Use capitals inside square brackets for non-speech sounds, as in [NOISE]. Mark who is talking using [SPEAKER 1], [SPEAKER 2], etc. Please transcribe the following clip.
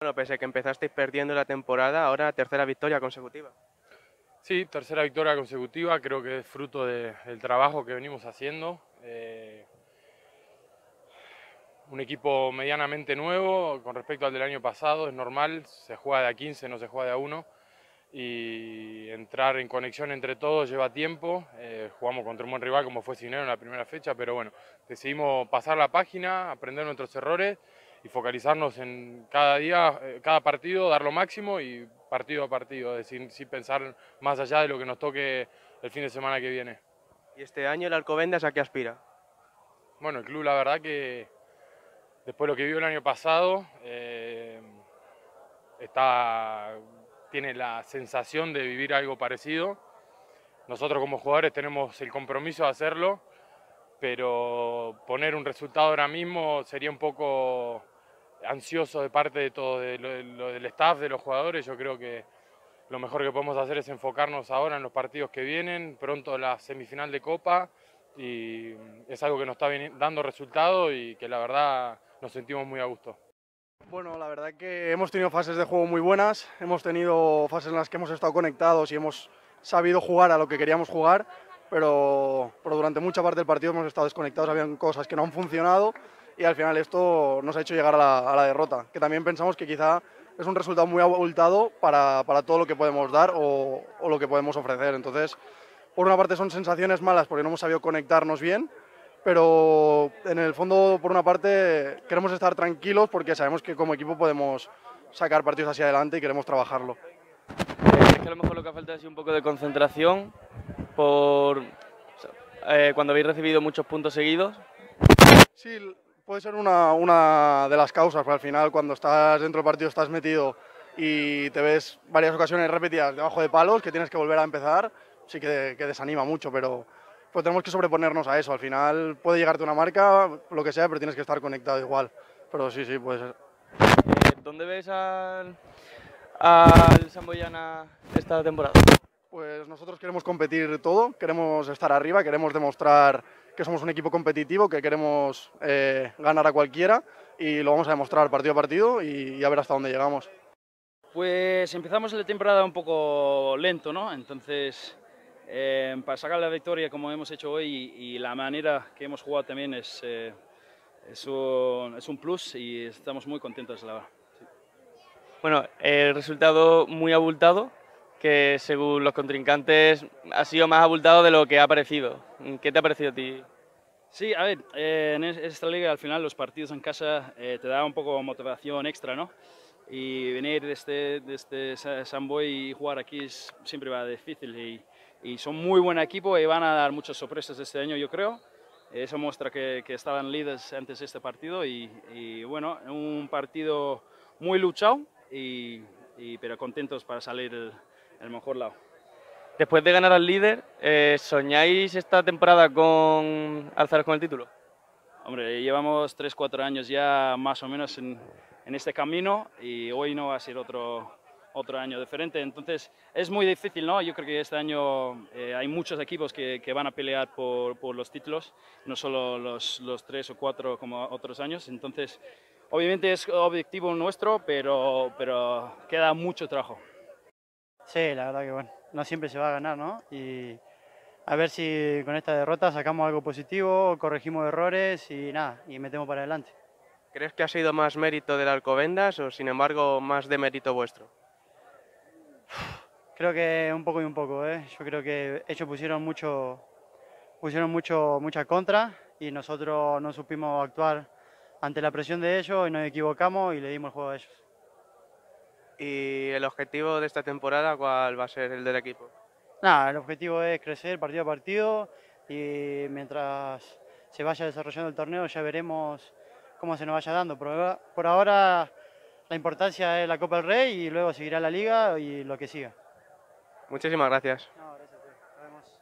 [SPEAKER 1] Bueno, pese a que empezasteis perdiendo la temporada, ahora tercera victoria consecutiva.
[SPEAKER 2] Sí, tercera victoria consecutiva, creo que es fruto de- del trabajo que venimos haciendo. Eh, un equipo medianamente nuevo con respecto al del año pasado, es normal, se juega de a 15, no se juega de a 1. Y entrar en conexión entre todos lleva tiempo. Eh, jugamos contra un buen rival como fue Cinero en la primera fecha, pero bueno, decidimos pasar la página, aprender nuestros errores y focalizarnos en cada día, eh, cada partido, dar lo máximo y partido a partido, es decir, sin pensar más allá de lo que nos toque el fin de semana que viene.
[SPEAKER 1] ¿Y este año el Alcobendas a qué aspira?
[SPEAKER 2] Bueno, el club la verdad que después de lo que vivió el año pasado, eh, está, tiene la sensación de vivir algo parecido. Nosotros como jugadores tenemos el compromiso de hacerlo, pero poner un resultado ahora mismo sería un poco ansioso de parte de todo, de lo, de lo del staff, de los jugadores. Yo creo que lo mejor que podemos hacer es enfocarnos ahora en los partidos que vienen, pronto la semifinal de Copa y es algo que nos está dando resultado y que la verdad nos sentimos muy a gusto.
[SPEAKER 3] Bueno, la verdad que hemos tenido fases de juego muy buenas, hemos tenido fases en las que hemos estado conectados y hemos sabido jugar a lo que queríamos jugar, pero, pero durante mucha parte del partido hemos estado desconectados, habían cosas que no han funcionado y al final esto nos ha hecho llegar a la, a la derrota, que también pensamos que quizá es un resultado muy abultado para, para todo lo que podemos dar o, o lo que podemos ofrecer. Entonces, por una parte son sensaciones malas porque no hemos sabido conectarnos bien, pero en el fondo, por una parte, queremos estar tranquilos porque sabemos que como equipo podemos sacar partidos hacia adelante y queremos trabajarlo.
[SPEAKER 4] ¿Crees que a lo mejor lo que ha faltado sido un poco de concentración por eh, cuando habéis recibido muchos puntos seguidos?
[SPEAKER 3] Sí, puede ser una, una de las causas, pero al final cuando estás dentro del partido estás metido y te ves varias ocasiones repetidas debajo de palos que tienes que volver a empezar, sí que, que desanima mucho, pero pues tenemos que sobreponernos a eso. Al final puede llegarte una marca, lo que sea, pero tienes que estar conectado igual. Pero sí, sí, puede ser.
[SPEAKER 4] Eh, ¿Dónde ves al, al Samboyana esta temporada?
[SPEAKER 3] Pues nosotros queremos competir todo, queremos estar arriba, queremos demostrar que somos un equipo competitivo, que queremos eh, ganar a cualquiera y lo vamos a demostrar partido a partido y, y a ver hasta dónde llegamos.
[SPEAKER 5] Pues empezamos la temporada un poco lento, ¿no? Entonces, eh, para sacar la victoria como hemos hecho hoy y, y la manera que hemos jugado también es, eh, es, un, es un plus y estamos muy contentos, la verdad.
[SPEAKER 4] Bueno, el resultado muy abultado, que según los contrincantes ha sido más abultado de lo que ha parecido. ¿Qué te ha parecido a ti?
[SPEAKER 5] Sí, a ver, eh, en es- esta liga al final los partidos en casa eh, te da un poco motivación extra, ¿no? Y venir desde, desde Sa- Samboy y jugar aquí es- siempre va difícil y, y son muy buen equipo y van a dar muchas sorpresas este año, yo creo. Eso muestra que, que estaban líderes antes de este partido y, y, bueno, un partido muy luchado, y, y- pero contentos para salir el, el mejor lado.
[SPEAKER 4] Después de ganar al líder, eh, ¿soñáis esta temporada con alzaros con el título?
[SPEAKER 5] Hombre, llevamos 3-4 años ya más o menos en, en este camino y hoy no va a ser otro, otro año diferente. Entonces es muy difícil, ¿no? Yo creo que este año eh, hay muchos equipos que, que van a pelear por, por los títulos, no solo los, los tres o cuatro como otros años. Entonces, obviamente es objetivo nuestro, pero, pero queda mucho trabajo.
[SPEAKER 6] Sí, la verdad que bueno, no siempre se va a ganar, ¿no? Y a ver si con esta derrota sacamos algo positivo, corregimos errores y nada, y metemos para adelante.
[SPEAKER 1] ¿Crees que ha sido más mérito del Alcobendas o sin embargo más de mérito vuestro? [SIGHS]
[SPEAKER 6] Creo que un poco y un poco, ¿eh? Yo creo que ellos pusieron mucho, pusieron mucho, mucha contra y nosotros no supimos actuar ante la presión de ellos y nos equivocamos y le dimos el juego a ellos.
[SPEAKER 1] ¿Y el objetivo de esta temporada cuál va a ser el del equipo?
[SPEAKER 6] Nada, el objetivo es crecer partido a partido y mientras se vaya desarrollando el torneo ya veremos cómo se nos vaya dando. Por ahora, por ahora la importancia es la Copa del Rey y luego seguirá la Liga y lo que siga.
[SPEAKER 1] Muchísimas gracias.
[SPEAKER 6] No, gracias a ti. Nos vemos.